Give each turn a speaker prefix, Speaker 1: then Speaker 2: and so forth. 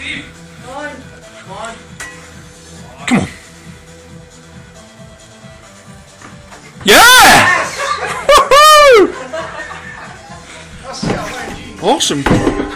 Speaker 1: Come on. Come on.
Speaker 2: Come on. Yeah! Woohoo! Awesome.